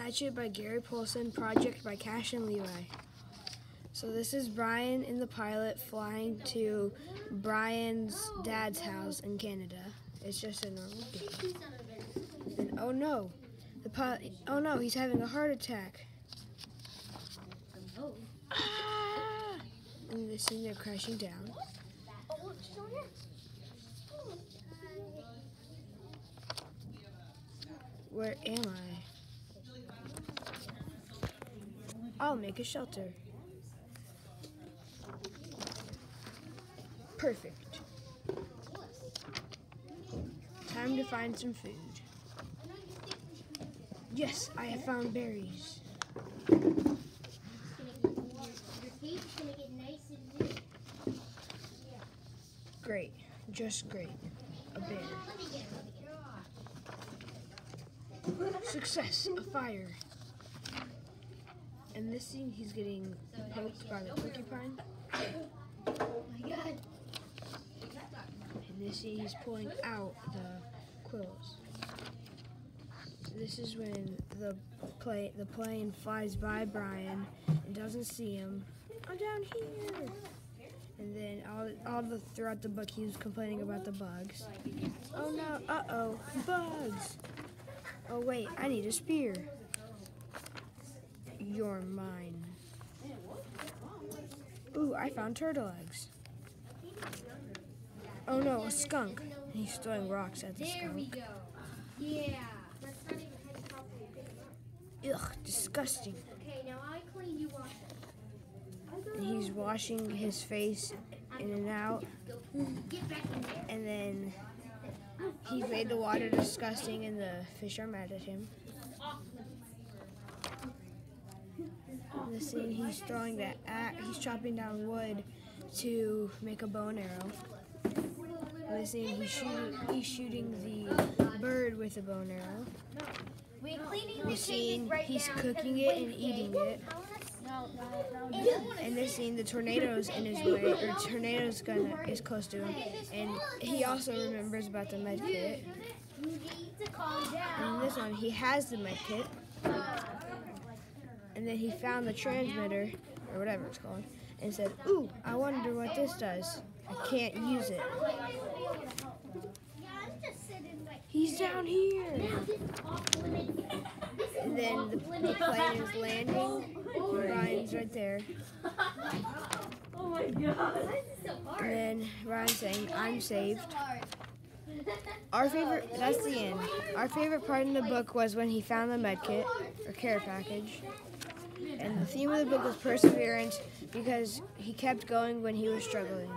Hatchet by Gary Paulsen, project by Cash and Levi. So this is Brian in the pilot flying to Brian's dad's house in Canada. It's just a normal day. And oh no, the pilot, oh no, he's having a heart attack. Ah! And this thing they're crashing down. Where am I? I'll make a shelter. Perfect. Time to find some food. Yes, I have found berries. Great, just great. A bear. Success, a fire. And this scene, he's getting poked by the porcupine. And this scene, he's pulling out the quills. This is when the play the plane flies by Brian and doesn't see him. I'm down here. And then all all the throughout the book, he was complaining about the bugs. Oh no! Uh oh, bugs! Oh wait, I need a spear. You're mine. Ooh, I found turtle eggs. Oh no, a skunk. He's throwing rocks at the skunk. There we go. Yeah. That's not even kind of complicated. Ugh, disgusting. Okay, now I clean you he's washing his face in and out. Get back in there. And then he made the water disgusting and the fish are mad at him. The scene, he's throwing that at, he's chopping down wood to make a bow and arrow. In the scene, he's shooting, he's shooting the bird with a bow and arrow. The the scene, he's cooking it and eating it. In this scene, the tornado's in his way, or tornado's gonna is close to him, and he also remembers about the med kit. And in this one, he has the med kit, and then he found the transmitter, or whatever it's called, and said, "Ooh, I wonder what this does. I can't use it." Yeah, I'm just sitting right He's down here. This is off limits. This is And then the, the plane is landing. Ryan's right there, Oh my god. Why is this so hard? and then Ryan's saying, "I'm saved." Our favorite, that's the end. Our favorite part in the book was when he found the med kit, or care package. And the theme of the book was perseverance because he kept going when he was struggling.